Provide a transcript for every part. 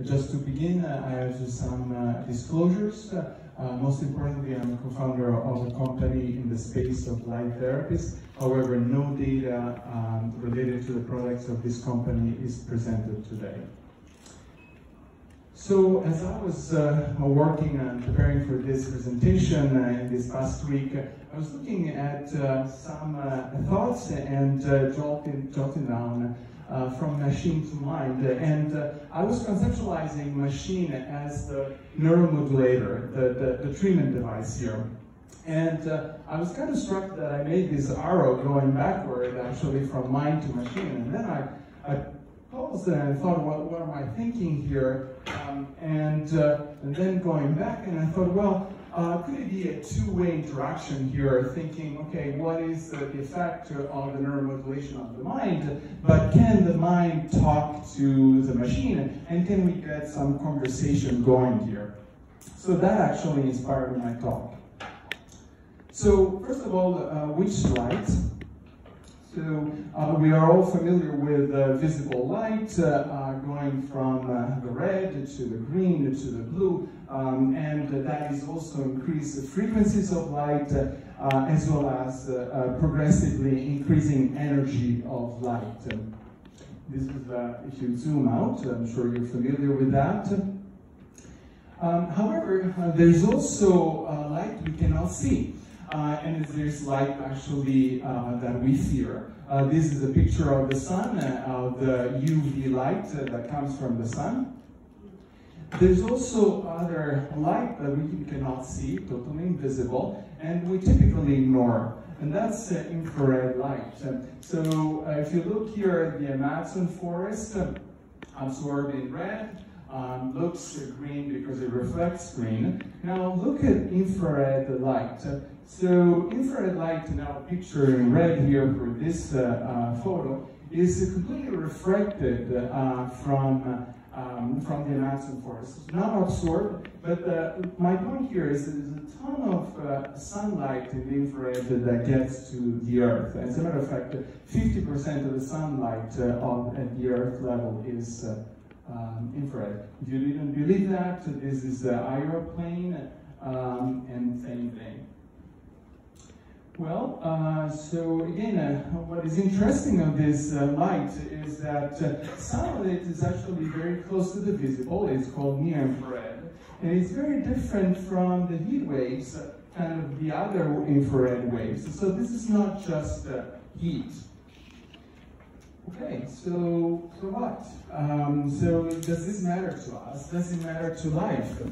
Just to begin, uh, I have some uh, disclosures. Uh, most importantly, I'm a co-founder of a company in the space of light therapies. However, no data um, related to the products of this company is presented today. So as I was uh, working on preparing for this presentation uh, this past week, I was looking at uh, some uh, thoughts and uh, jotting, jotting down uh, from machine to mind. And I was conceptualizing machine as the neuromodulator, the, the, the treatment device here. And uh, I was kind of struck that I made this arrow going backward, actually, from mind to machine. And then I, I paused and I thought, what, what am I thinking here? Um, and, uh, and then going back, and I thought, well, uh, could it be a two-way interaction here, thinking, okay, what is the effect of the neuromodulation of the mind, but can the mind talk to the machine, and can we get some conversation going here? So that actually inspired my talk. So first of all, uh, which light? So uh, we are all familiar with uh, visible light uh, uh going from uh, the red to the green to the blue, um, and that is also increased frequencies of light uh, as well as progressively increasing energy of light. This is, if you zoom out, I'm sure you're familiar with that. Um, however, there's also light we cannot see. Uh, and there's light actually uh, that we fear. Uh, this is a picture of the sun, uh, of the UV light uh, that comes from the sun. There's also other light that we cannot see, totally invisible, and we typically ignore, and that's uh, infrared light. so if you look here at the Amazon forest, absorbed in red, um, looks green because it reflects green. Now look at infrared light. So infrared light, now pictured in red here for this uh, uh, photo, is completely refracted uh, from um, from the Amazon forest. Not absorbed, but uh, my point here is that there's a ton of uh, sunlight in the infrared that gets to the Earth. As a matter of fact, 50% of the sunlight uh, at the Earth level is um, infrared. If you didn't believe that, this is the aeroplane um, and same thing. Well, uh, so again, uh, what is interesting of this uh, light is that uh, some of it is actually very close to the visible. It's called near infrared. And it's very different from the heat waves, kind of the other infrared waves. So this is not just uh, heat. Okay, so, so what? Um, so does this matter to us? Does it matter to life?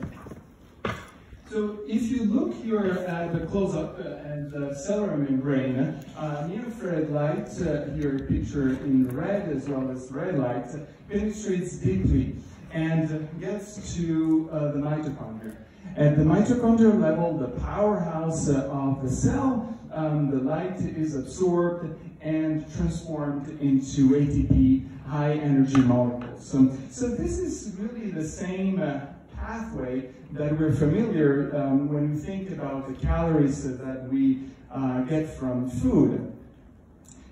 So if you look here at the close-up uh, and the cellular membrane, uh, near-infrared light, uh, here pictured in red as well as red light, penetrates deeply and gets to uh, the mitochondria. At the mitochondrial level, the powerhouse uh, of the cell, um, the light is absorbed and transformed into ATP, high energy molecules. So, so this is really the same uh, pathway that we're familiar um, when we think about the calories that we uh, get from food.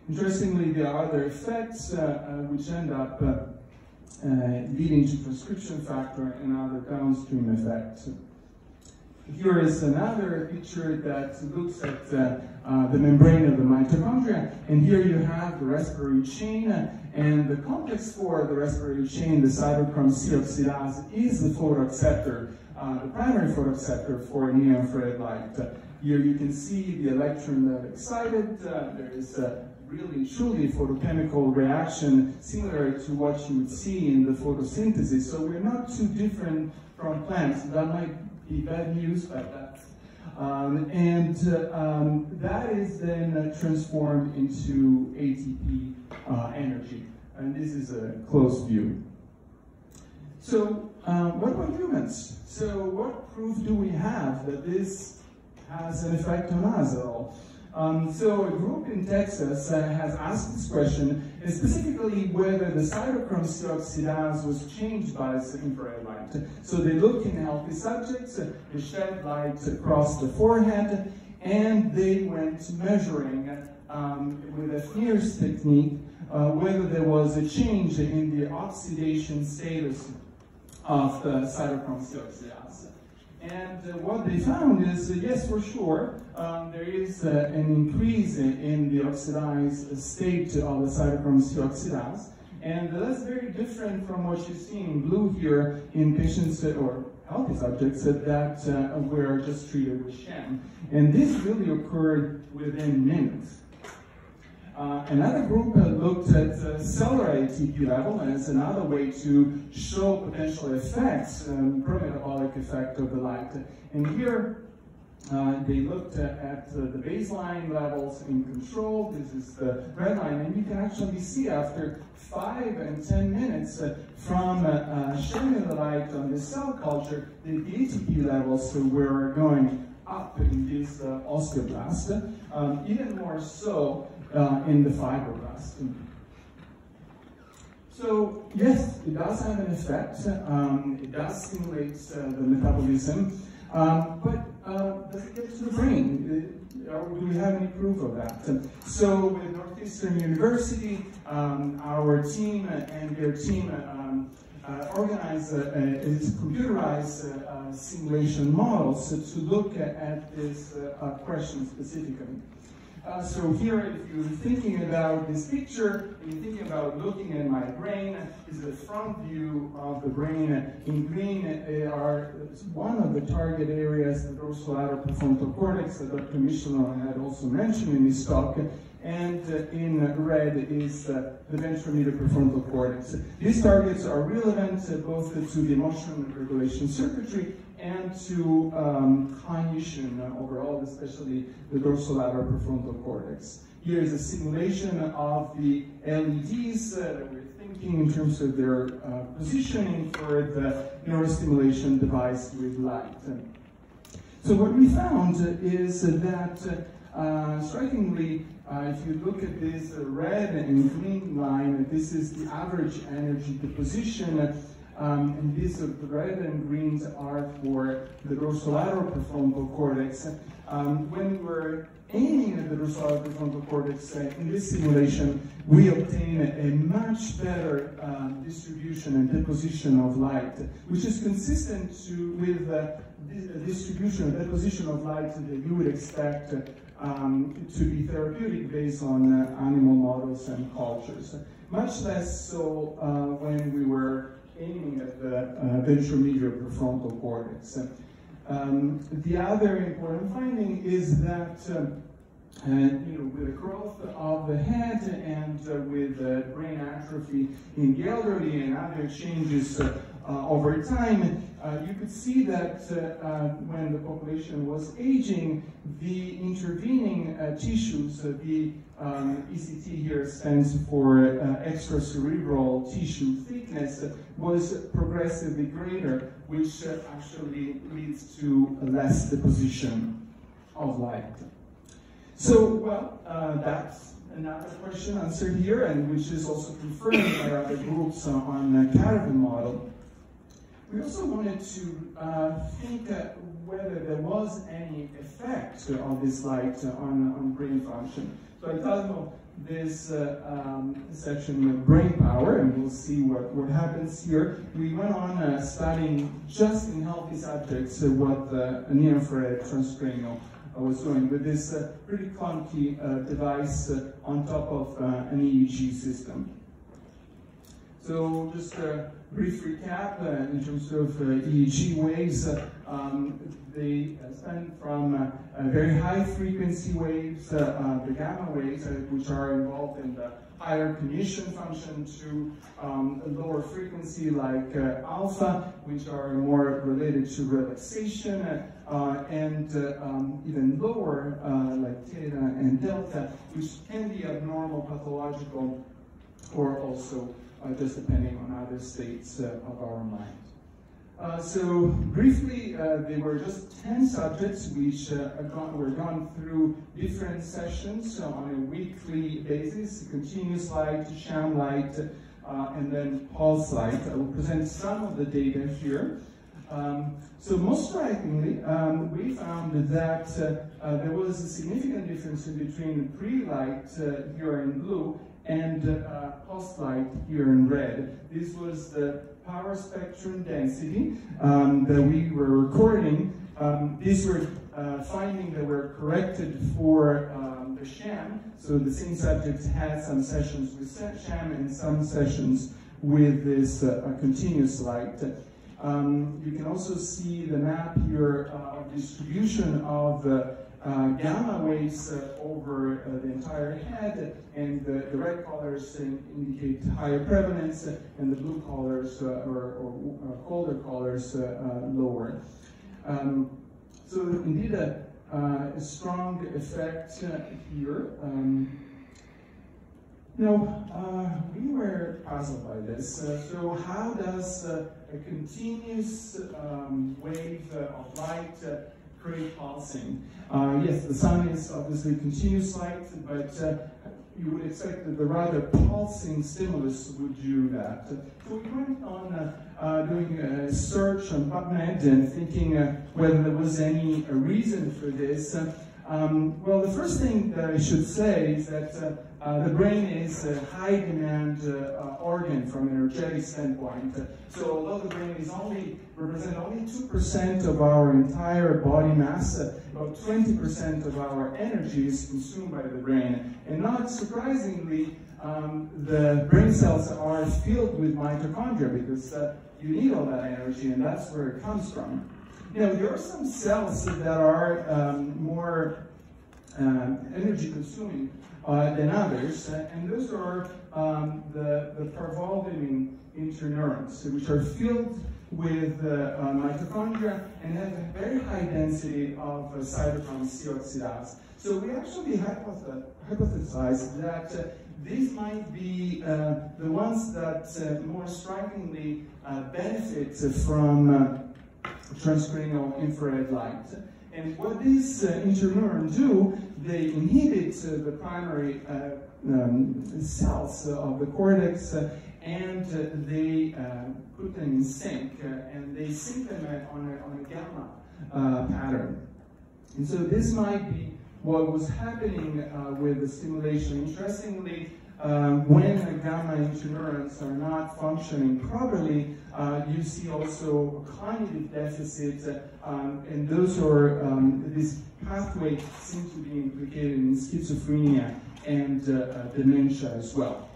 Interestingly, there are other effects uh, uh which end up uh, uh, leading to transcription factor and other downstream effects. Here is another picture that looks at uh, uh, the membrane of the mitochondria, and here you have the respiratory chain, and the complex for the respiratory chain, the cytochrome C oxidase, is the photoacceptor, uh, the primary photoacceptor for near-infrared light. here you can see the electron that excited. Uh, there is a really truly photochemical reaction similar to what you would see in the photosynthesis. So we're not too different from plants. That might be bad news, but that's um, and uh, um, that is then uh, transformed into ATP uh, energy. And this is a close view. So what about humans? So what proof do we have that this has an effect on us at all? Um, so a group in Texas uh, has asked this question, specifically whether the cytochrome C oxidase was changed by infrared light. So they looked in healthy subjects, they shed light across the forehead, and they went measuring um, with a FNIRS technique uh, whether there was a change in the oxidation status of the cytochrome C oxidase. And uh, what they found is, uh, yes, for sure, um, there is uh, an increase in the oxidized state of the cytochrome C oxidase. And that's very different from what you see in blue here in patients or healthy subjects that uh, were just treated with sham. And this really occurred within minutes. Uh, another group looked at uh, cellular ATP level as another way to show potential effects, um, pro-metabolic effect of the light. And here uh, they looked at, at uh, the baseline levels in control. This is the red line, and you can actually see after five and 10 minutes uh, from shining the light on the cell culture, the ATP levels were going up in this osteoblast, um, even more so uh, in the fibroblast. So yes, it does have an effect. Um, it does stimulate uh, the metabolism, um, but uh, does it get to the brain? Uh, do we have any proof of that? So with Northeastern University, um, our team and their team um, uh, organized uh, computerized uh, simulation models to look at, at this question specifically. Uh, so here, if you're thinking about this picture, and you're thinking about looking at my brain, is the front view of the brain. In green are one of the target areas, the dorsolateral prefrontal cortex that Dr. Mischoulon had also mentioned in his talk. And uh, in red is uh, the ventromedial prefrontal cortex. These targets are relevant uh, both to the emotional regulation circuitry and to um, cognition overall, especially the dorsolateral prefrontal cortex. Here is a simulation of the LEDs uh, that we're thinking in terms of their uh, positioning for the neurostimulation device with light. So what we found is that, uh, strikingly, uh, if you look at this red and green line, this is the average energy deposition um, and these the red and greens are for the dorsolateral prefrontal cortex. Um, when we're aiming at the dorsolateral prefrontal cortex uh, in this simulation, we obtain a, a much better uh, distribution and deposition of light, which is consistent to, with uh, the distribution and deposition of light that you would expect um, to be therapeutic based on uh, animal models and cultures. Much less so uh, when we were aiming at the uh, ventromedial prefrontal cortex. Um, the other important finding is that um, uh, you know, with the growth of the head and uh, with uh, brain atrophy in the elderly and other changes uh, uh, over time, uh, you could see that when the population was aging, the intervening tissues, the um, ECT here stands for extracerebral tissue thickness, was progressively greater, which actually leads to less deposition of light. So, well, uh, that's another question answered here, and which is also confirmed by other groups uh, on the cadaver model. We also wanted to uh, think uh, whether there was any effect of this light on, on brain function. So I thought this uh, um, section of brain power, and we'll see what, what happens here. We went on uh, studying just in healthy subjects uh, what the near-infrared transcranial was doing with this uh, pretty clunky uh, device uh, on top of an EEG system. So just a brief recap uh, in terms of uh, EEG waves. Uh, um, they span from very high frequency waves, the gamma waves, which are involved in the higher cognition function to um, lower frequency like uh, alpha, which are more related to relaxation, uh, and uh, um, even lower uh, like theta and delta, which can be abnormal, pathological, or also uh, just depending on other states uh, of our mind. Uh, so briefly, uh, there were just 10 subjects which uh, gone, were gone through different sessions on a weekly basis, continuous light, sham light, uh, and then pulse light. I will present some of the data here. Um, so most strikingly, um, we found that uh, there was a significant difference between pre-light here in blue and pulse light here in red. This was the power spectrum density um, that we were recording. Um, these were uh, findings that were corrected for um, the sham. So the same subjects had some sessions with sham and some sessions with this uh, continuous light. Um, you can also see the map here uh, of distribution of uh, uh, gamma waves uh, over uh, the entire head, and the, the red colors indicate higher prevalence, and the blue colors or, or colder colors lower. Um, so indeed, a, a strong effect here. Um, no, uh, we were puzzled by this. Uh, so how does uh, a continuous um, wave of light Uh, yes, the sun is obviously continuous light, but uh, you would expect that the rather pulsing stimulus would do that. So we went on uh, uh, doing a search on PubMed and thinking uh, whether there was any reason for this. Um, well, the first thing that I should say is that uh, the brain is a high demand uh, organ from an energetic standpoint. So although the brain is only represent only 2% of our entire body mass, about 20% of our energy is consumed by the brain. And not surprisingly, um, the brain cells are filled with mitochondria because uh, you need all that energy and that's where it comes from know, there are some cells that are um, more energy consuming uh, than others, uh, and those are um, the, the parvalbumin interneurons, which are filled with uh, uh, mitochondria and have a very high density of uh, cytochrome C oxidase. So we actually hypoth hypothesized that uh, these might be the ones that more strikingly benefit from transcranial infrared light. And what these uh, interneurons do, they inhibit the primary uh, um, cells of the cortex uh, and uh, they put them in sync and they sync them on a, on a gamma pattern. And so this might be what was happening with the stimulation. Interestingly, um, when the gamma interneurons are not functioning properly, uh, you see also a cognitive deficit, um, and those are um, this pathway seems to be implicated in schizophrenia and uh, uh, dementia as well.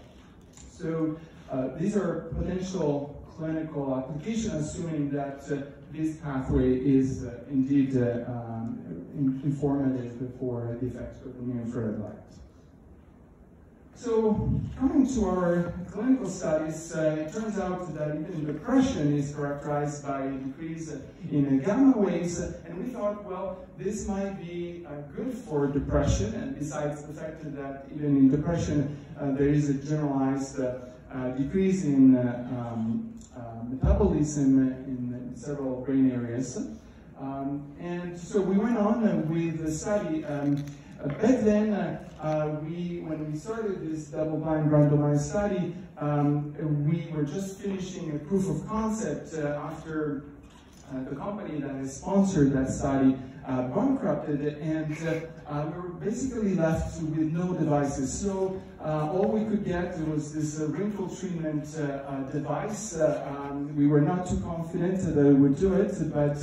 So uh, these are potential clinical applications, assuming that uh, this pathway is uh, indeed um, informative for the effects of the near-infrared light. So coming to our clinical studies, uh, it turns out that even depression is characterized by a decrease in gamma waves, and we thought, well, this might be uh, good for depression, and besides the fact that even in depression uh, there is a generalized uh, uh, decrease in uh, um, metabolism in several brain areas. Um, and so we went on with the study. Um, uh, back then, uh, uh, we, when we started this double-blind randomized study, um, we were just finishing a proof of concept after the company that has sponsored that study uh, bankrupted and uh, we were basically left with no devices. So uh, all we could get was this wrinkle treatment device. Um, we were not too confident that it would do it, but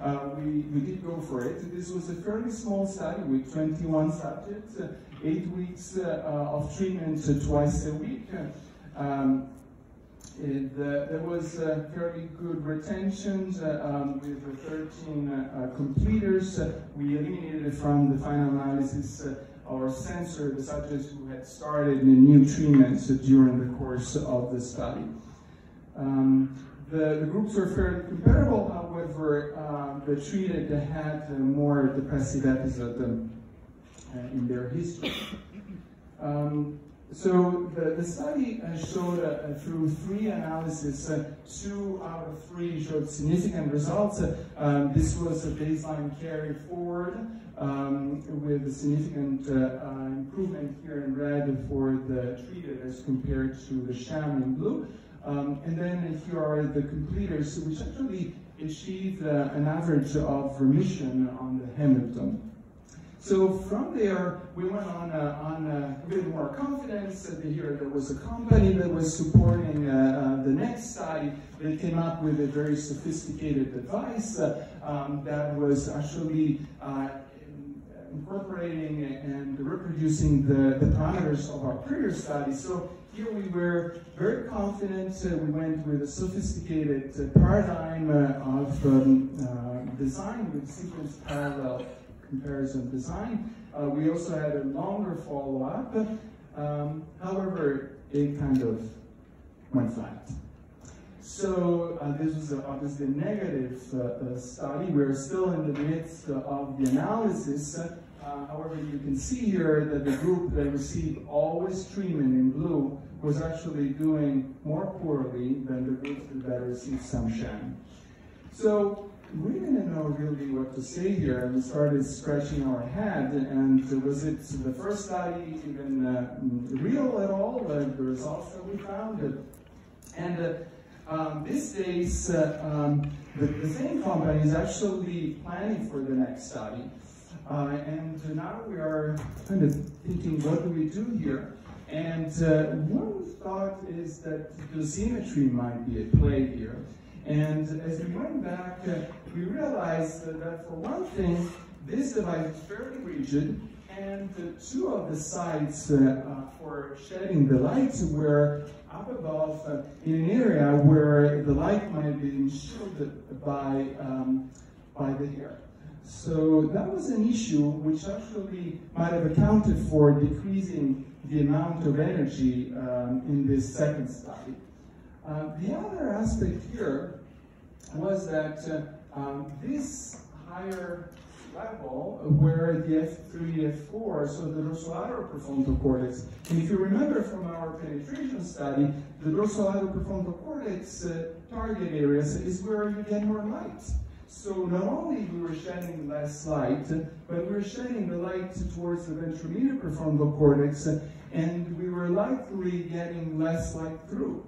uh, we, we did go for it. This was a fairly small study with 21 subjects, uh, eight weeks uh, of treatment twice a week. Um, it, uh, there was uh, fairly good retention uh, um, with 13 completers. we eliminated from the final analysis our censor, the subjects who had started new treatments during the course of the study. Um, the, the groups are fairly comparable, however, um, the treated had uh, more depressive episodes uh, in their history. Um, so the, the study uh, showed uh, through three analyses, uh, two out of three showed significant results. Um, this was a baseline carry forward um, with a significant uh, improvement here in red for the treated as compared to the sham in blue. Um, and then here are the completers, which actually achieve uh, an average of remission on the Hamilton. So from there, we went on uh, on uh, a bit more confidence. Uh, here there was a company that was supporting uh, uh, the next study. They came up with a very sophisticated device um, that was actually incorporating and reproducing the, the parameters of our previous study. So here we were very confident. Uh, we went with a sophisticated uh, paradigm uh, of um, design with sequence parallel comparison design. Uh, we also had a longer follow-up. Um, however, it kind of went flat. So uh, this was a, obviously a negative uh, uh study. We're still in the midst of the analysis. Uh, however, you can see here that the group that received always treatment was actually doing more poorly than the group that received some sham. So we didn't know really what to say here, and we started scratching our head. And was it the first study even uh, real at all? Uh, the results that we found, and uh, um, these days, uh, um, the, the, same company is actually planning for the next study. Uh, and now we are kind of thinking, what do we do here? And uh, one thought is that dosimetry might be at play here. And as we went back, uh, we realized that for one thing, this device is fairly rigid, and two of the sites uh, for shedding the light were up above uh, in an area where the light might have been shielded by, um, by the hair. So that was an issue which actually might have accounted for decreasing the amount of energy um, in this second study. Uh, the other aspect here was that uh, um, this higher level where the F3, F4, so the dorsolateral prefrontal cortex. And if you remember from our penetration study, the dorsolateral prefrontal cortex uh, target areas is where you get more light. So not only we were shedding less light, but we were shedding the light towards the ventromedial prefrontal cortex, and we were likely getting less light through.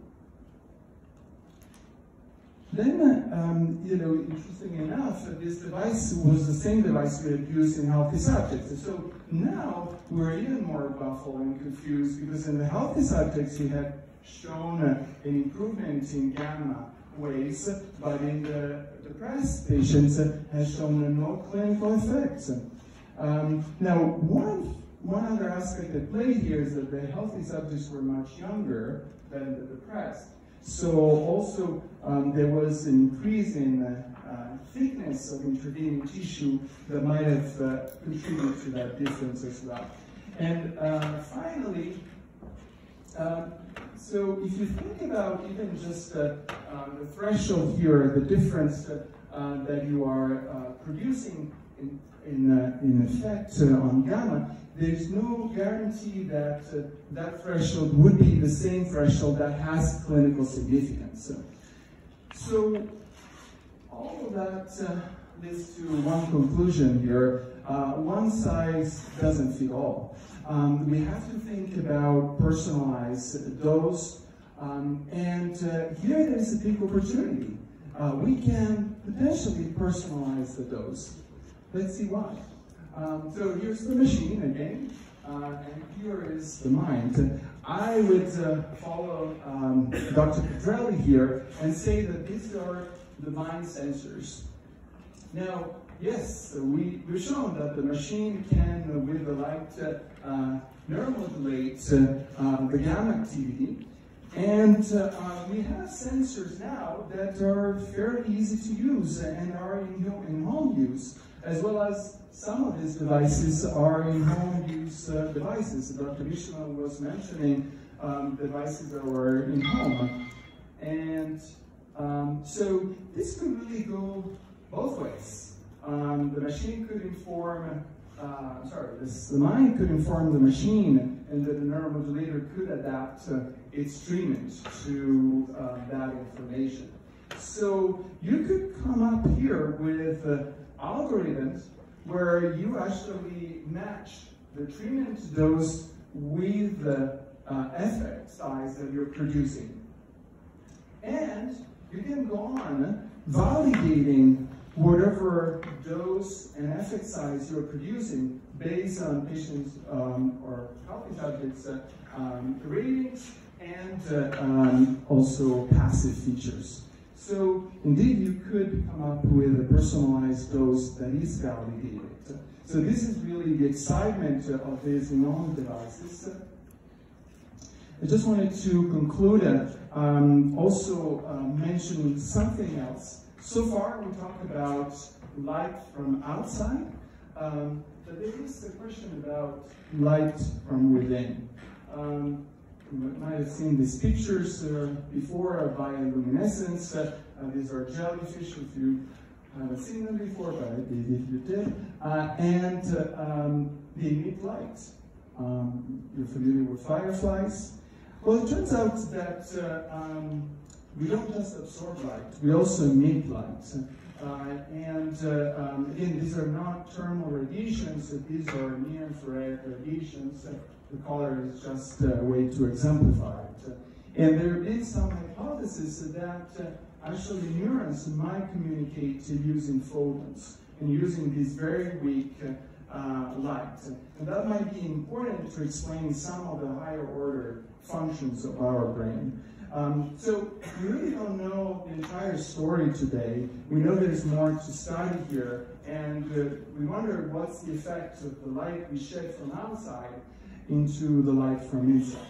Then, um, you know, interesting enough, this device was the same device we had used in healthy subjects. So now we're even more baffled and confused because in the healthy subjects we had shown uh, an improvement in gamma waves, but in the depressed patients has shown no clinical effects. Um, now, one, one other aspect at play here is that the healthy subjects were much younger than the depressed. So also um, there was an increase in uh, uh, thickness of intervening tissue that might have uh, contributed to that difference as well. And uh, finally, um, so if you think about even just uh, um, the threshold here, the difference uh, that you are producing in, in, in effect on gamma, there's no guarantee that uh, that threshold would be the same threshold that has clinical significance. So all of that uh, leads to one conclusion here. Uh, one size doesn't fit all. Um, we have to think about personalized dose, um, and uh, here there is a big opportunity. Uh, we can potentially personalize the dose. Let's see why. Um, so here's the machine again, uh, and here is the mind. I would uh, follow um, Dr. Pedrelli here and say that these are the mind sensors. Now, yes, we, we've shown that the machine can, with the light, uh, neuromodulate uh, um, the gamma activity. And uh, uh, we have sensors now that are fairly easy to use and are in, in home use, as well as some of these devices are in home use uh, devices. Dr. Mischoulon was mentioning um, devices that were in home. And um, so this could really go both ways. Um, the machine could inform, uh, sorry, this, the mind could inform the machine and that the neuromodulator could adapt uh, its treatment to uh, that information. So you could come up here with uh, algorithms where you actually match the treatment dose with the uh, effect size that you're producing. And you can go on validating whatever dose and effect size you're producing based on patients um, or healthy subjects' uh, um, ratings and uh, um, also passive features. So indeed, you could come up with a personalized dose that is validated. So this is really the excitement of these non devices. I just wanted to conclude uh, um, also uh, mentioning something else. So far, we talked about light from outside, um, but there is a question about light from within. Um, you might have seen these pictures uh, before of bioluminescence. Uh, uh, these are jellyfish if you haven't seen them before, but if you did. Uh, and uh, um, they emit light. Um, you're familiar with fireflies. Well, it turns out that uh, um, we don't just absorb light, we also emit light. and um, again, these are not thermal radiations, these are near-infrared radiations the color is just a way to exemplify it. And there is some hypothesis that uh, actually neurons might communicate using photons and using these very weak uh, light. And that might be important to explain some of the higher order functions of our brain. Um, so we really don't know the entire story today. We know there's more to study here, and uh, we wonder what's the effect of the light we shed from outside into the light from inside.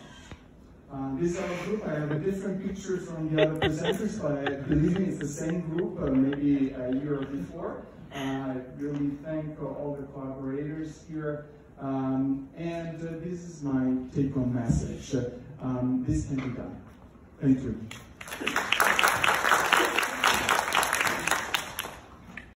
Uh, this is our group. I have a different picture from the other presenters, but I believe it's the same group, uh, maybe a year before. Uh, I really thank all the collaborators here. Um, and uh, this is my take-home message. Um, this can be done. Thank you.